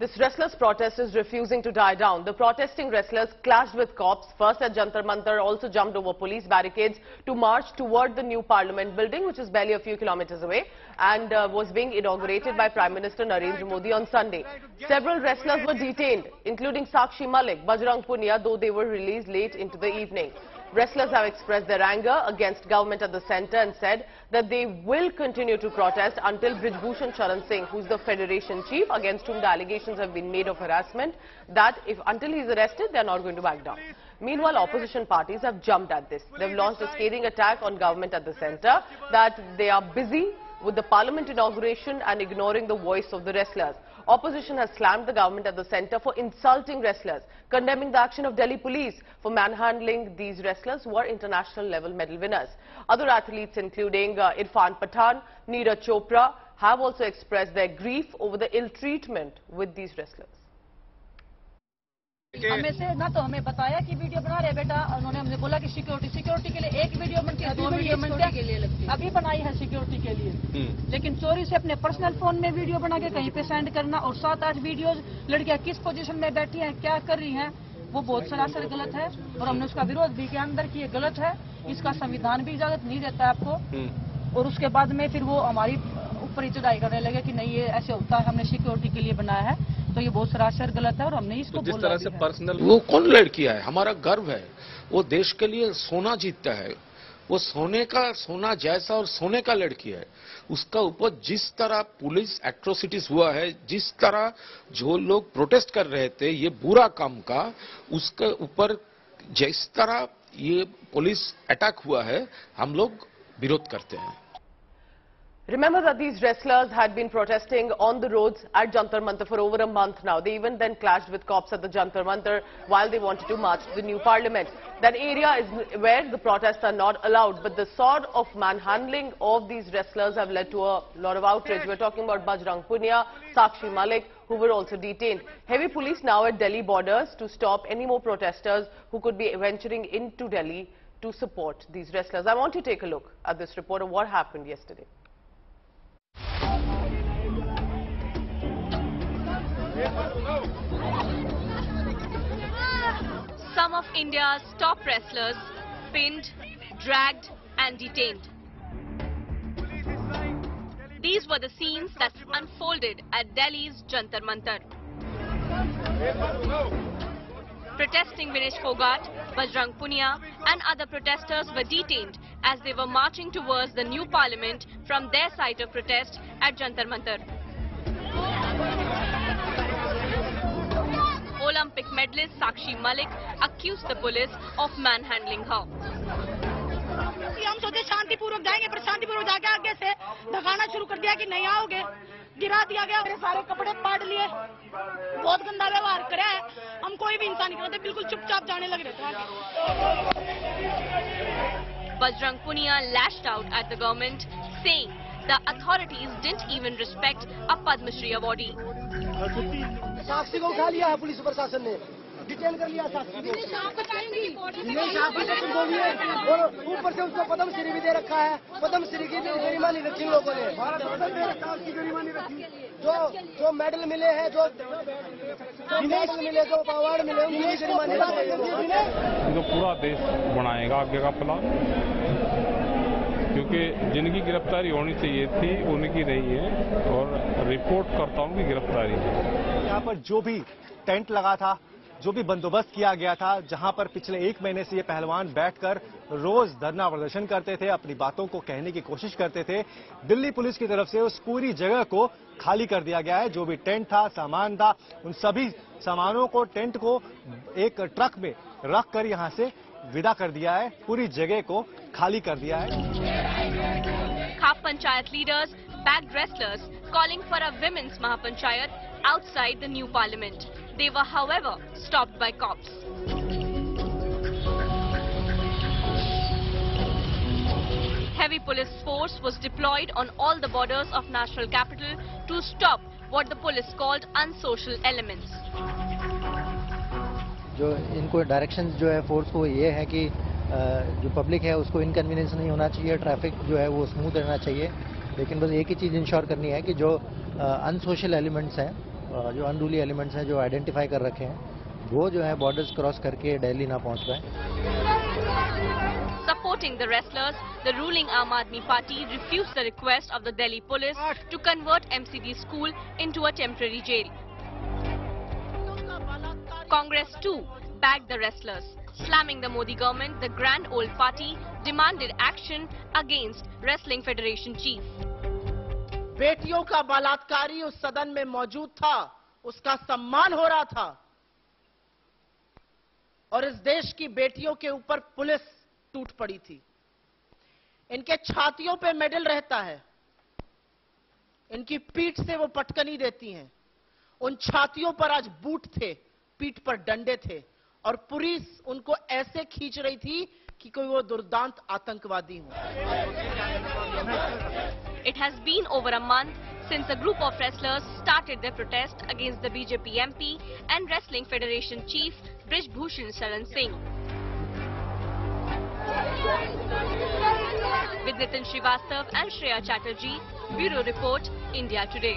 This wrestlers' protest is refusing to die down. The protesting wrestlers clashed with cops, first at Jantar Mantar, also jumped over police barricades to march toward the new parliament building, which is barely a few kilometers away, and uh, was being inaugurated by Prime Minister Narendra Modi on Sunday. Several wrestlers were detained, including Sakshi Malik, Bajrang Punia, though they were released late into the evening. Wrestlers have expressed their anger against government at the centre and said that they will continue to protest until Brijbhushan Charan Singh, who is the federation chief, against whom the allegations have been made of harassment, that if until he is arrested, they are not going to back down. Meanwhile, opposition parties have jumped at this. They've launched a scathing attack on government at the centre, that they are busy with the parliament inauguration and ignoring the voice of the wrestlers. Opposition has slammed the government at the centre for insulting wrestlers, condemning the action of Delhi police for manhandling these wrestlers who are international level medal winners. Other athletes including uh, Irfan Pathan, Neeraj Chopra have also expressed their grief over the ill treatment with these wrestlers. हमें से ना तो हमें बताया कि video बना रहे बेटा उन्होंने हमने बोला कि सिक्योरिटी सिक्योरिटी के लिए एक वीडियो बनती है दो वीडियो बनती है। के लिए अभी बनाई है सिक्योरिटी के लिए। लेकिन चोरी से अपने पर्सनल फ़ोन में वीडियो बना के कहीं पे सेंड करना और सात आठ वीडियोज़ लड़कियाँ किस पोजीशन में बैठी हैं क्या कर रही हैं वो बहुत सरासर गलत है और हमने उसका विरोध भी किया अंदर की गलत है। इसका संविधान भी इजाज़त नहीं देता है आपको। और उसके बाद में फिर वो हमारी ऊपर ही चढ़ाई करने लगे कि नहीं ये ऐसे होता है हमने सिक्योरिटी के लिए बनाया है। तो ये बहुत सरासर गलत है और हमने इसको तो जिस बोला तरह से पर्सनल वो कौन लड़की है? हमारा गर्व है। वो देश के लिए सोना जीतता है। वो सोने का सोना जैसा और सोने का लड़की है। उसका ऊपर जिस तरह पुलिस एट्रोसिटीज हुआ है जिस तरह जो लोग प्रोटेस्ट कर रहे थे ये बुरा काम का उसके ऊपर जिस तरह ये पुलिस अटैक हुआ है हम लोग विरोध करते हैं। Remember that these wrestlers had been protesting on the roads at Jantar Mantar for over a month now. They even then clashed with cops at the Jantar Mantar while they wanted to march to the new parliament. That area is where the protests are not allowed, but the sort of manhandling of these wrestlers have led to a lot of outrage. We're talking about Bajrang Punia, Sakshi Malik, who were also detained. Heavy police now at Delhi borders to stop any more protesters who could be venturing into Delhi to support these wrestlers. I want you to take a look at this report of what happened yesterday. Some of India's top wrestlers pinned, dragged and detained. These were the scenes that unfolded at Delhi's Jantar Mantar. Protesting Vinesh Fogart, Bajrang Punia and other protesters were detained as they were marching towards the new parliament from their site of protest at Jantar Mantar. Olympic medalist Sakshi Malik accused the police of manhandling her. हम सोचे शांतिपूर्वक जाएँगे पर शांतिपूर्वक जाके आगे से दिखाना शुरू कर दिया कि नहीं आओगे। गिरा दिया गया मेरे सारे कपड़े पाट लिए। बहुत गंदा व्यवहार करे है। हम कोई भी इंसान निकलते बिल्कुल चुपचाप जाने लग रहे थे Bajrang Punia lashed out at the government saying the authorities didn't even respect a Padmashri awardee Sakshi को उठा लिया है पुलिस प्रशासन ने। डिटेन कर लिया साक्षी को। और ऊपर से उसको पद्म श्री भी दे रखा है। पद्म श्री की गरिमा नहीं रखी लोगों ने। की गरिमा नहीं रखी। जो जो मेडल मिले हैं जो मेडल मिले जो अवार्ड मिले उनकी गरिमा नहीं तो पूरा देश बनाएगा आगे का प्लान। क्योंकि जिनकी गिरफ्तारी होनी चाहिए थी, उनकी नहीं है और रिपोर्ट करताओं की गिरफ्तारी है। यहाँ पर जो भी टेंट लगा था, जो भी बंदोबस्त किया गया था, जहाँ पर पिछले एक महीने से ये पहलवान बैठकर रोज धरना प्रदर्शन करते थे, अपनी बातों को कहने की कोशिश करते थे, दिल्ली पुलिस की तरफ़ से उस पूरी जगह को खाली कर दिया गया है। जो भी टेंट था, सामान था, उन सभी सामानों को, टेंट को एक ट्रक में रख कर यहाँ से विदा कर दिया है, पूरी जगह को खाली कर दिया है। Khap Panchayat leaders backed wrestlers calling for a women's Mahapanchayat outside the new parliament. They were, however, stopped by cops. Heavy police force was deployed on all the borders of national capital to stop what the police called unsocial elements. जो इनको direction जो है force को ये है कि अ, जो public है उसको इनकन्वीनियंस नहीं होना चाहिए ट्रैफ़िक जो है वो स्मूथ रहना चाहिए लेकिन बस एक ही चीज़ इंश्योर करनी है कि जो अनसोशल एलिमेंट्स हैं जो अनरूली एलिमेंट्स हैं जो आइडेंटिफाई कर रखे हैं वो जो है बॉर्डर्स क्रॉस करके दिल्ली ना पहुँच पाए Supporting the wrestlers, the ruling Aam Aadmi Party refused the request of the Delhi police to convert MCD school into a temporary jail. Congress too backed the wrestlers. Slamming the Modi government, the Grand Old Party demanded action against Wrestling Federation chief. बेटियों का बलात्कारी उस सदन में मौजूद था उसका सम्मान हो रहा था। और इस देश की बेटियों के ऊपर पुलिस टूट पड़ी थी। इनके छातियों पे मेडल रहता है। इनकी पीठ से वो पटकनी देती हैं। उन छातियों पर आज बूट थे पीठ पर डंडे थे। और पुलिस उनको ऐसे खींच रही थी कि कोई वो दुर्दांत आतंकवादी हो। It has been over a month since a group of wrestlers started the protest against the BJP MP and wrestling federation chief Brijbhushan Sharan Singh with Nitin Shrivastava and Shreya Chatterjee bureau report India Today